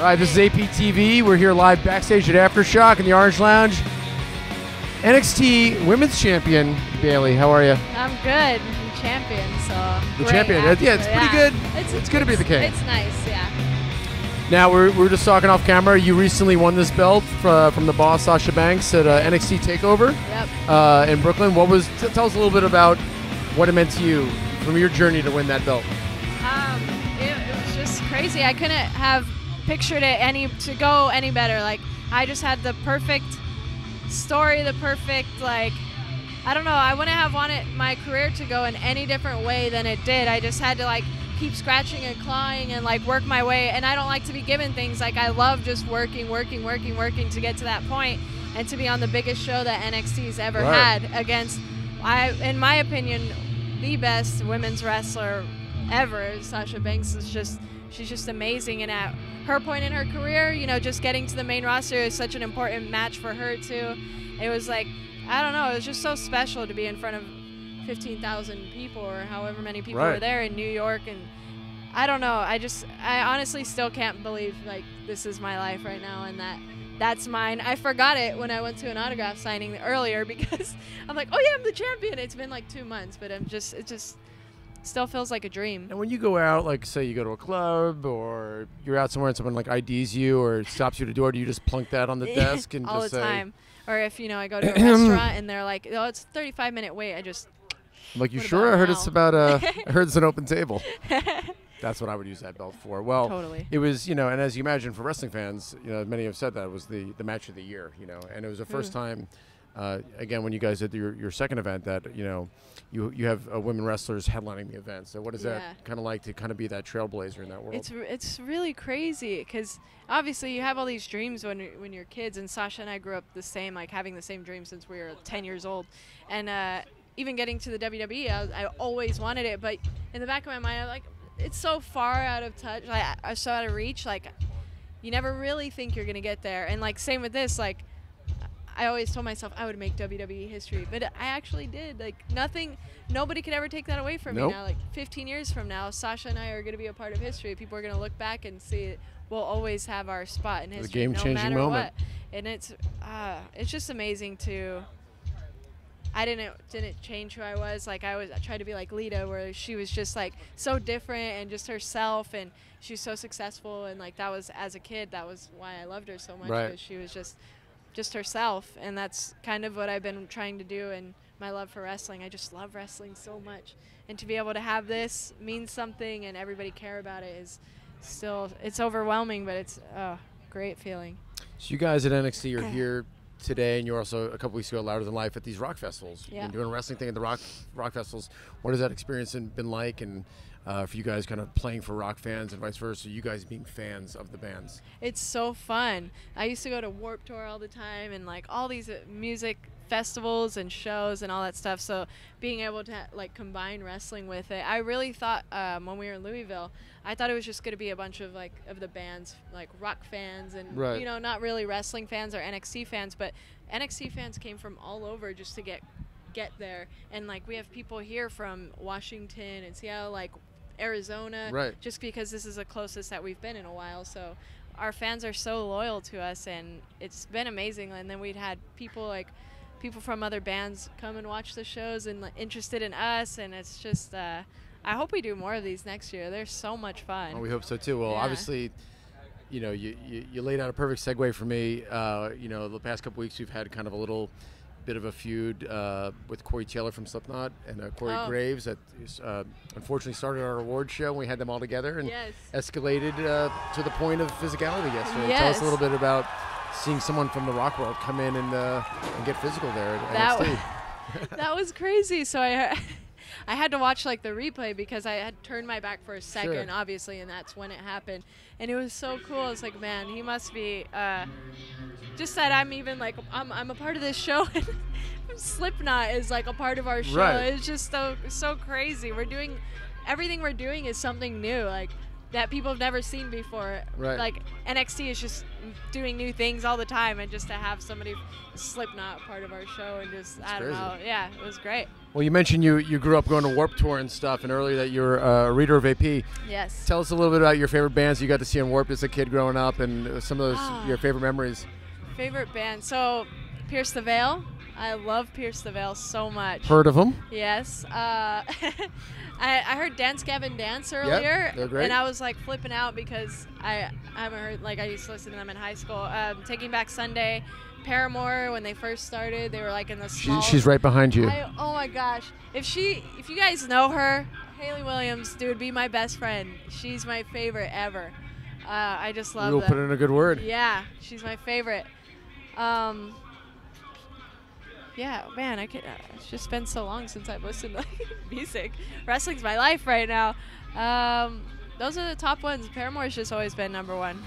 All right, this is APTV. We're here live backstage at Aftershock in the Orange Lounge. NXT Women's Champion Bayley, how are you? I'm good. I'm champion, so. The great champion. Yeah, it's pretty good. It's, It's good to be the king. It's nice, yeah. Now we're, we're just talking off camera. You recently won this belt uh, from the boss Sasha Banks at uh, NXT Takeover Yep. uh, in Brooklyn. What was? T- tell us a little bit about what it meant to you from your journey to win that belt. Um, it, it was just crazy. I couldn't have pictured it any to go any better. Like I just had the perfect story, the perfect like. I don't know. I wouldn't have wanted my career to go in any different way than it did. I just had to like keep scratching and clawing and like work my way. And I don't like to be given things. Like I love just working, working, working, working to get to that point and to be on the biggest show that NXT's ever Right. had against, I, in my opinion, the best women's wrestler ever. Sasha Banks is just she's just amazing and at her point in her career, you know, just getting to the main roster is such an important match for her too. It was like I don't know, it was just so special to be in front of 15,000 people or however many people Right. were there in New York and I don't know. I just I honestly still can't believe like this is my life right now and that that's mine. I forgot it when I went to an autograph signing earlier because I'm like, "Oh yeah, I'm the champion." It's been like 2 months, but I'm just it just still feels like a dream. And when you go out, like say you go to a club or you're out somewhere and someone like IDs you or stops you at a door, do you just plunk that on the desk and all just the say, time. Or if you know I go to a restaurant and they're like, "Oh, it's 35 minute wait," I just like, you sure? I heard it's about uh, I heard it's an open table. That's what I would use that belt for. Well, totally. it was, you know, and as you imagine for wrestling fans, you know, many have said that it was the the match of the year, you know, and it was the first Mm. time. Uh, again, when you guys did your, your second event, that you know, you you have uh, women wrestlers headlining the event. So what is Yeah. that kind of like to kind of be that trailblazer in that world? It's r- it's really crazy because obviously you have all these dreams when you're, when you're kids, and Sasha and I grew up the same, like having the same dream since we were 10 years old, and uh, even getting to the WWE, I, was- I always wanted it, but in the back of my mind, I'm like, it's so far out of touch, like I- so out of reach, like you never really think you're gonna get there, and like same with this, like. I always told myself I would make WWE history, but I actually did. Like nothing, nobody could ever take that away from Nope. me now. Like 15 years from now, Sasha and I are going to be a part of history. People are going to look back and see it. We'll always have our spot in history, no game-changing matter moment. what. And it's, uh, it's just amazing to. I didn't didn't change who I was. Like I was, I tried to be like Lita, where she was just like so different and just herself, and she was so successful. And like that was as a kid, that was why I loved her so much. Right. Because she was just just herself and that's kind of what I've been trying to do and my love for wrestling. I just love wrestling so much. And to be able to have this means something and everybody care about it is still it's overwhelming, but it's a great feeling. So you guys at NXT are here today, and you're also a couple weeks ago louder than life at these rock festivals. You've Yeah. been doing a wrestling thing at the rock rock festivals. What has that experience been been like, and uh, for you guys kind of playing for rock fans and vice versa, you guys being fans of the bands? It's so fun. I used to go to Warped Tour all the time and like all these uh, music festivals and shows and all that stuff. So being able to like combine wrestling with it, I really thought um, when we were in Louisville, I thought it was just going to be a bunch of like of the bands like rock fans and Right. you know not really wrestling fans or NXT fans, but NXT fans came from all over just to get get there. And like we have people here from Washington and Seattle, like Arizona, Right. just because this is the closest that we've been in a while. So our fans are so loyal to us, and it's been amazing. And then we'd had people like people from other bands come and watch the shows and like, interested in us, and it's just. Uh, I hope we do more of these next year. They're so much fun. Oh, we hope so too. Well, Yeah. obviously, you know, you, you, you laid out a perfect segue for me. Uh, you know, the past couple weeks we've had kind of a little bit of a feud uh, with Corey Taylor from Slipknot and uh, Corey Oh. Graves that uh, unfortunately started our award show. and We had them all together and Yes. escalated uh, to the point of physicality yesterday. Tell us a little bit about seeing someone from the rock world come in and, uh, and get physical there at That NXT. that was crazy. So I, I had to watch like the replay because I had turned my back for a second, Sure. obviously, and that's when it happened. And it was so cool. I was like, man, he must be. Uh, just that I'm even like I'm, I'm a part of this show. and Slipknot is like a part of our show. Right. It's just so so crazy. We're doing everything we're doing is something new. Like that people have never seen before. Right. Like NXT is just doing new things all the time, and just to have somebody Slipknot part of our show and just I don't crazy. know, yeah, it was great. Well, you mentioned you you grew up going to Warped Tour and stuff, and earlier that you're uh, a reader of AP. Yes. Tell us a little bit about your favorite bands you got to see on Warped as a kid growing up, and uh, some of those Ah. your favorite memories. Favorite band. So, Pierce the Veil. I love Pierce the Veil so much. Heard of them? Yes. Uh, I, I heard Dance Gavin Dance earlier, they're great. and I was like flipping out because I, I haven't heard like I used to listen to them in high school. Um, Taking Back Sunday, Paramore when they first started, they were like in the She, she's right behind you. I, oh my gosh! If she, if you guys know her, Hayley Williams, dude, be my best friend. She's my favorite ever. Uh, I just love we will them. put in a good word. Yeah, she's my favorite. Um, yeah, man, I could. Uh, it's just been so long since I've listened to music. Wrestling's my life right now. Um, those are the top ones. Paramore's just always been number one.